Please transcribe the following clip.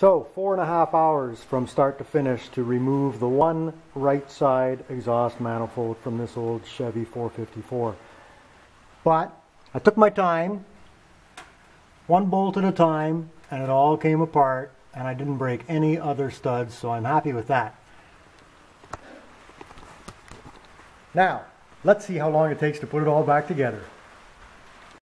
So four and a half hours from start to finish to remove the one right side exhaust manifold from this old Chevy 454. But I took my time, one bolt at a time, and it all came apart and I didn't break any other studs, so I'm happy with that. Now, let's see how long it takes to put it all back together.